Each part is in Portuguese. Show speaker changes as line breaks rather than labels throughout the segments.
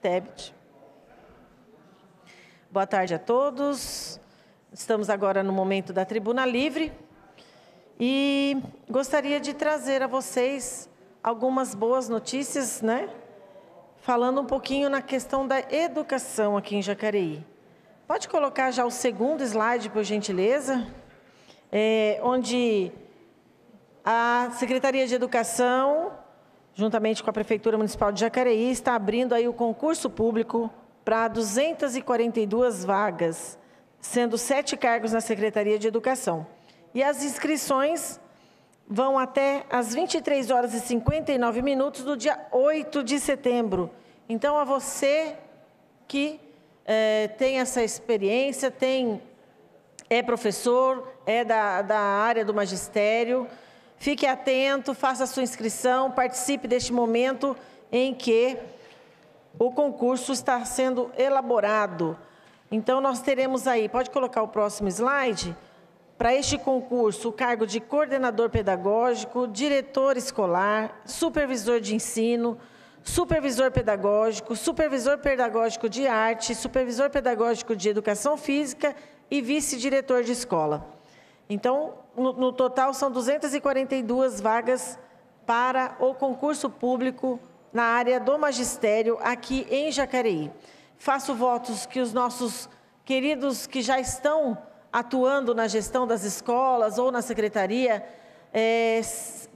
Tebet. Boa tarde a todos. Estamos agora no momento da Tribuna Livre e gostaria de trazer a vocês algumas boas notícias, né? Falando um pouquinho na questão da educação aqui em Jacareí. Pode colocar já o segundo slide, por gentileza, é, onde a Secretaria de Educação, juntamente com a Prefeitura Municipal de Jacareí, está abrindo aí o concurso público para 242 vagas, sendo sete cargos na Secretaria de Educação. E as inscrições vão até às 23 horas e 59 minutos do dia 8 de setembro. Então, a você que é, tem essa experiência, tem, é professor, é da, da área do magistério, fique atento, faça sua inscrição, participe deste momento em que o concurso está sendo elaborado. Então, nós teremos aí, pode colocar o próximo slide, para este concurso, o cargo de coordenador pedagógico, diretor escolar, supervisor de ensino, supervisor pedagógico, supervisor pedagógico de arte, supervisor pedagógico de educação física e vice-diretor de escola. Então, no, no, total, são 242 vagas para o concurso público na área do magistério aqui em Jacareí. Faço votos que os nossos queridos que já estão atuando na gestão das escolas ou na secretaria é,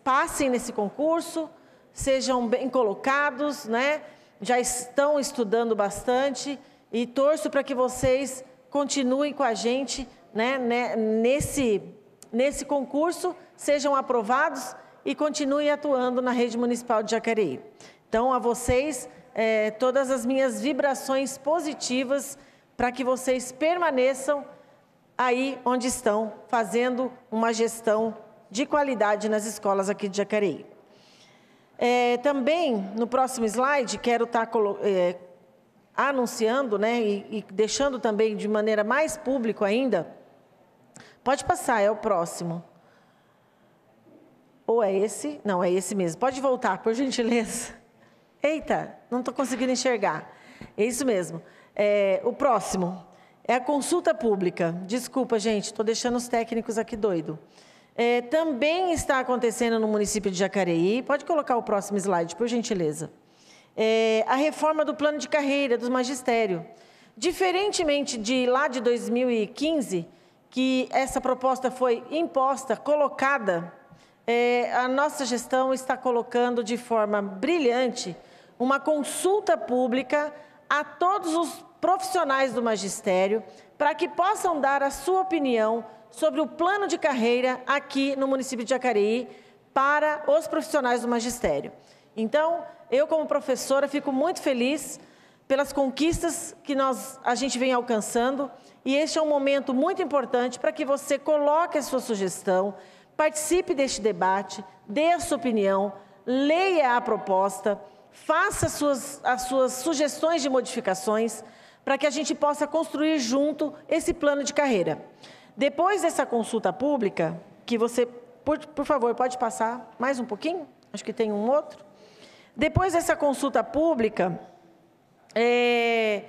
passem nesse concurso, sejam bem colocados, né? já estão estudando bastante e torço para que vocês continuem com a gente né, né, nesse, nesse concurso, sejam aprovados e continuem atuando na rede municipal de Jacareí. Então, a vocês, é, todas as minhas vibrações positivas para que vocês permaneçam aí onde estão, fazendo uma gestão de qualidade nas escolas aqui de Jacareí. É, também, no próximo slide, quero estar tá é, anunciando, né, e, e deixando também de maneira mais pública ainda, pode passar, é o próximo. Ou é esse? Não, é esse mesmo. Pode voltar, por gentileza. Eita, não estou conseguindo enxergar. É isso mesmo. É, o próximo. É a consulta pública. Desculpa, gente, estou deixando os técnicos aqui doido. É, também está acontecendo no município de Jacareí. Pode colocar o próximo slide, por gentileza. É, a reforma do plano de carreira do magistério. Diferentemente de lá de 2015, que essa proposta foi imposta, colocada, é, a nossa gestão está colocando de forma brilhante uma consulta pública a todos os profissionais do magistério para que possam dar a sua opinião sobre o plano de carreira aqui no município de Jacareí para os profissionais do magistério. Então, eu como professora fico muito feliz pelas conquistas que nós, a gente vem alcançando e este é um momento muito importante para que você coloque a sua sugestão, participe deste debate, dê a sua opinião, leia a proposta, faça as suas, as suas sugestões de modificações, para que a gente possa construir junto esse plano de carreira. Depois dessa consulta pública, que você, por, por favor, pode passar mais um pouquinho? Acho que tem um outro. Depois dessa consulta pública, é,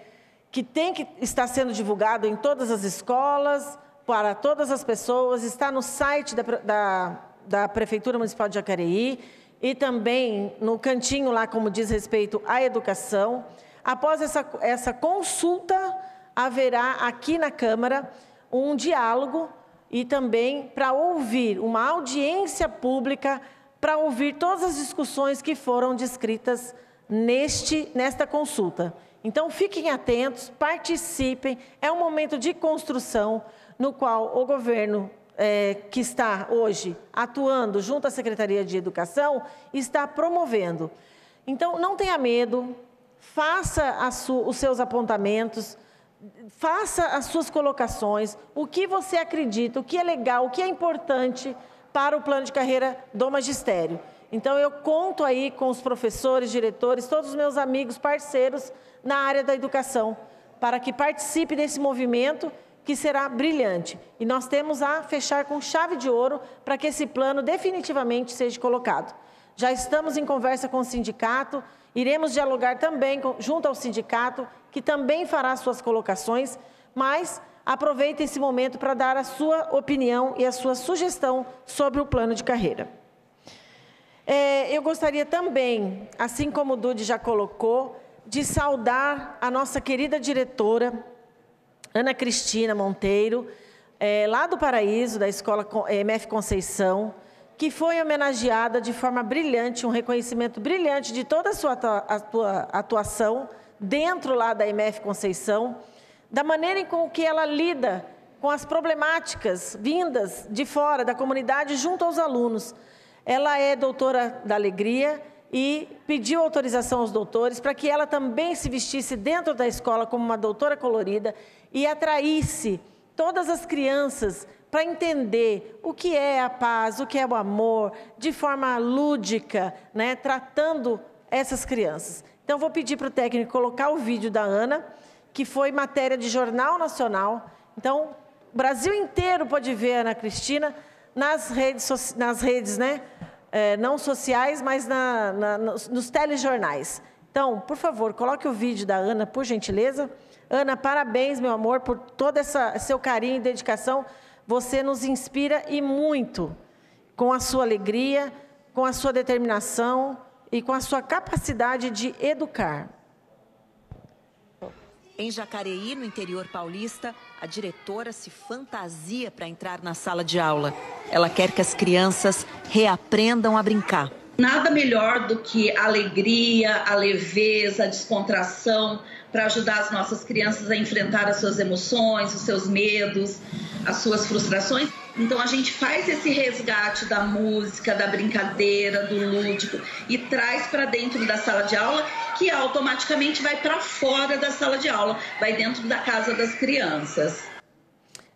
que tem que estar sendo divulgado em todas as escolas, para todas as pessoas, está no site da, da, da Prefeitura Municipal de Jacareí e também no cantinho lá, como diz respeito à educação. Após essa, essa consulta, haverá aqui na Câmara um diálogo e também para ouvir uma audiência pública para ouvir todas as discussões que foram descritas neste, nesta consulta. Então, fiquem atentos, participem. É um momento de construção no qual o governo é, que está hoje atuando junto à Secretaria de Educação está promovendo. Então, não tenha medo, faça os seus apontamentos, faça as suas colocações, o que você acredita, o que é legal, o que é importante para o plano de carreira do magistério. Então, eu conto aí com os professores, diretores, todos os meus amigos, parceiros na área da educação, para que participe desse movimento que será brilhante. E nós temos a fechar com chave de ouro para que esse plano definitivamente seja colocado. Já estamos em conversa com o sindicato Iremos dialogar também junto ao sindicato, que também fará suas colocações, mas aproveite esse momento para dar a sua opinião e a sua sugestão sobre o plano de carreira. É, eu gostaria também, assim como o Dude já colocou, de saudar a nossa querida diretora, Ana Cristina Monteiro, é, lá do Paraíso, da Escola MF Conceição, que foi homenageada de forma brilhante, um reconhecimento brilhante de toda a sua atuação dentro lá da MF Conceição, da maneira com que ela lida com as problemáticas vindas de fora da comunidade junto aos alunos. Ela é doutora da alegria e pediu autorização aos doutores para que ela também se vestisse dentro da escola como uma doutora colorida e atraísse todas as crianças para entender o que é a paz, o que é o amor, de forma lúdica, né, tratando essas crianças. Então, vou pedir para o técnico colocar o vídeo da Ana, que foi matéria de Jornal Nacional. Então, o Brasil inteiro pode ver a Ana Cristina nas redes, nas redes né, é, não sociais, mas na, na, nos, nos telejornais. Então, por favor, coloque o vídeo da Ana, por gentileza. Ana, parabéns, meu amor, por todo esse seu carinho e dedicação você nos inspira e muito com a sua alegria, com a sua determinação e com a sua capacidade de educar.
Em Jacareí, no interior paulista, a diretora se fantasia para entrar na sala de aula. Ela quer que as crianças reaprendam a brincar.
Nada melhor do que a alegria, a leveza, a descontração para ajudar as nossas crianças a enfrentar as suas emoções, os seus medos, as suas frustrações. Então a gente faz esse resgate da música, da brincadeira, do lúdico e traz para dentro da sala de aula, que automaticamente vai para fora da sala de aula, vai dentro da casa das crianças.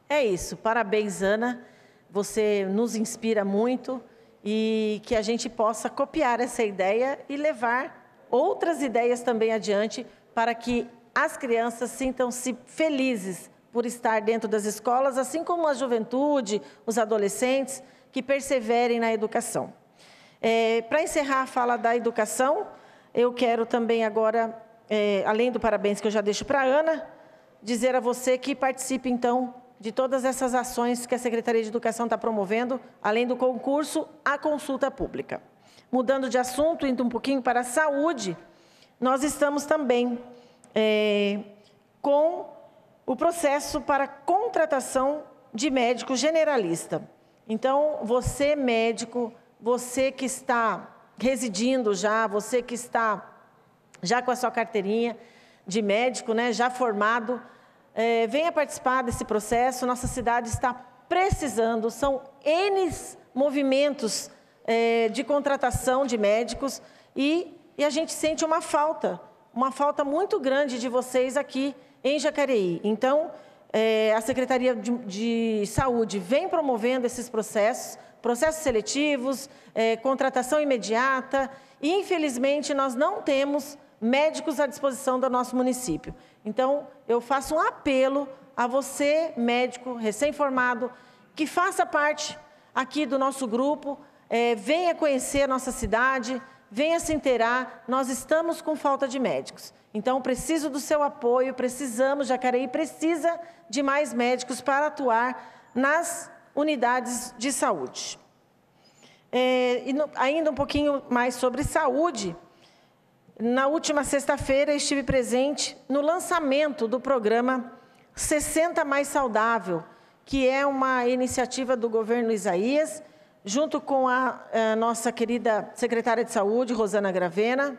É isso. Parabéns, Ana. Você nos inspira muito e que a gente possa copiar essa ideia e levar outras ideias também adiante para que as crianças sintam-se felizes por estar dentro das escolas, assim como a juventude, os adolescentes, que perseverem na educação. É, Para encerrar a fala da educação, eu quero também agora, é, além do parabéns que eu já deixo para a Ana, dizer a você que participe, então, de todas essas ações que a Secretaria de Educação está promovendo, além do concurso, a consulta pública. Mudando de assunto, indo um pouquinho para a saúde, nós estamos também é, com o processo para contratação de médico generalista. Então, você médico, você que está residindo já, você que está já com a sua carteirinha de médico, né, já formado, é, venha participar desse processo. Nossa cidade está precisando, são N movimentos é, de contratação de médicos e, e a gente sente uma falta, uma falta muito grande de vocês aqui em Jacareí. Então, é, a Secretaria de, de, Saúde vem promovendo esses processos, processos seletivos, é, contratação imediata, e infelizmente nós não temos médicos à disposição do nosso município. Então, eu faço um apelo a você, médico recém-formado, que faça parte aqui do nosso grupo, é, venha conhecer a nossa cidade, venha se inteirar, nós estamos com falta de médicos. Então, preciso do seu apoio, precisamos, Jacareí precisa de mais médicos para atuar nas unidades de saúde. É, e no, ainda um pouquinho mais sobre saúde. Na última sexta-feira estive presente no lançamento do programa 60 Mais Saudável, que é uma iniciativa do governo Isaías, junto com a, a nossa querida secretária de Saúde, Rosana Gravena,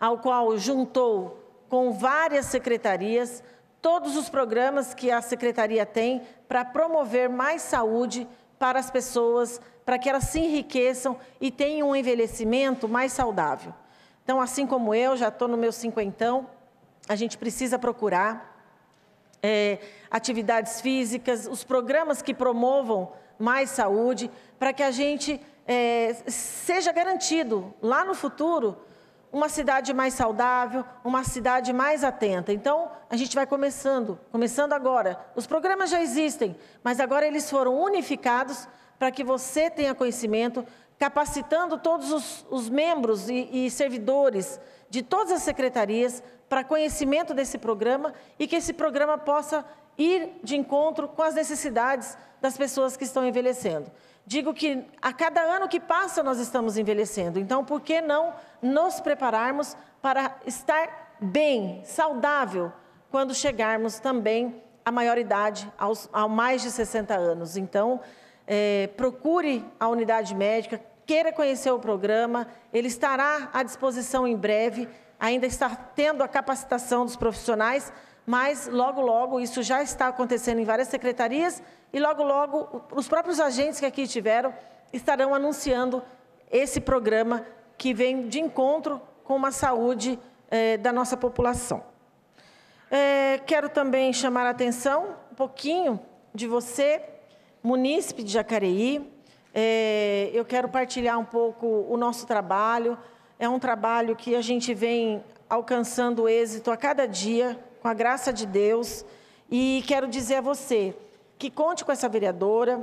ao qual juntou com várias secretarias todos os programas que a secretaria tem para promover mais saúde para as pessoas, para que elas se enriqueçam e tenham um envelhecimento mais saudável. Então, assim como eu, já estou no meu cinquentão, a gente precisa procurar é, atividades físicas, os programas que promovam mais saúde, para que a gente é, seja garantido lá no futuro uma cidade mais saudável, uma cidade mais atenta. Então, a gente vai começando, começando agora. Os programas já existem, mas agora eles foram unificados para que você tenha conhecimento, capacitando todos os, os membros e, e servidores de todas as secretarias para conhecimento desse programa e que esse programa possa ir de encontro com as necessidades das pessoas que estão envelhecendo. Digo que a cada ano que passa nós estamos envelhecendo, então por que não nos prepararmos para estar bem, saudável, quando chegarmos também à maioridade, aos, a mais de 60 anos. Então, é, procure a unidade médica, queira conhecer o programa, ele estará à disposição em breve, ainda está tendo a capacitação dos profissionais, mas logo, logo, isso já está acontecendo em várias secretarias e logo, logo, os próprios agentes que aqui estiveram estarão anunciando esse programa que vem de encontro com uma saúde eh, da nossa população. Eh, quero também chamar a atenção um pouquinho de você, munícipe de Jacareí. Eh, eu quero partilhar um pouco o nosso trabalho. É um trabalho que a gente vem alcançando êxito a cada dia, com a graça de Deus. E quero dizer a você que conte com essa vereadora.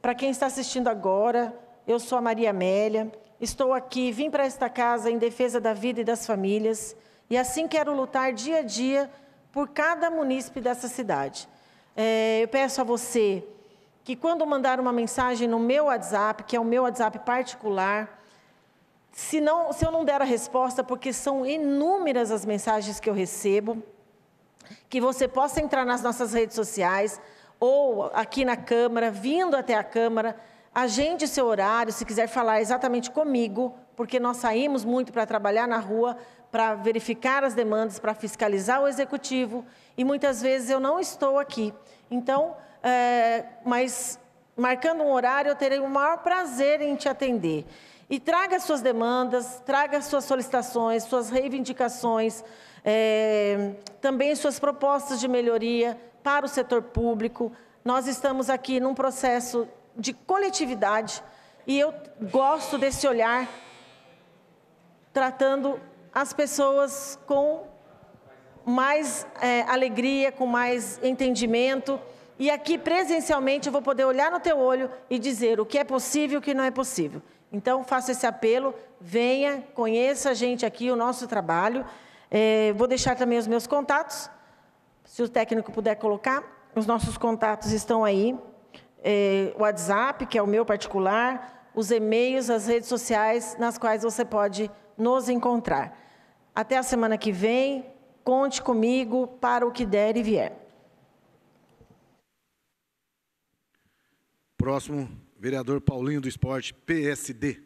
Para quem está assistindo agora, eu sou a Maria Amélia, estou aqui, vim para esta casa em defesa da vida e das famílias, e assim quero lutar dia a dia por cada munícipe dessa cidade. É, eu peço a você que quando mandar uma mensagem no meu WhatsApp, que é o meu WhatsApp particular, se, não, se eu não der a resposta, porque são inúmeras as mensagens que eu recebo, que você possa entrar nas nossas redes sociais, ou aqui na Câmara, vindo até a Câmara, agende seu horário, se quiser falar exatamente comigo, porque nós saímos muito para trabalhar na rua, para verificar as demandas, para fiscalizar o Executivo, e muitas vezes eu não estou aqui. Então, é, mas marcando um horário, eu terei o maior prazer em te atender. E traga suas demandas, traga suas solicitações, suas reivindicações, é, também suas propostas de melhoria, para o setor público. Nós estamos aqui num processo de coletividade e eu gosto desse olhar tratando as pessoas com mais é, alegria, com mais entendimento. E aqui presencialmente eu vou poder olhar no teu olho e dizer o que é possível e o que não é possível. Então faço esse apelo, venha, conheça a gente aqui, o nosso trabalho. É, vou deixar também os meus contatos. Se o técnico puder colocar, os nossos contatos estão aí. É, o WhatsApp, que é o meu particular, os e-mails, as redes sociais nas quais você pode nos encontrar. Até a semana que vem, conte comigo para o que der e vier.
Próximo, vereador Paulinho do Esporte, PSD.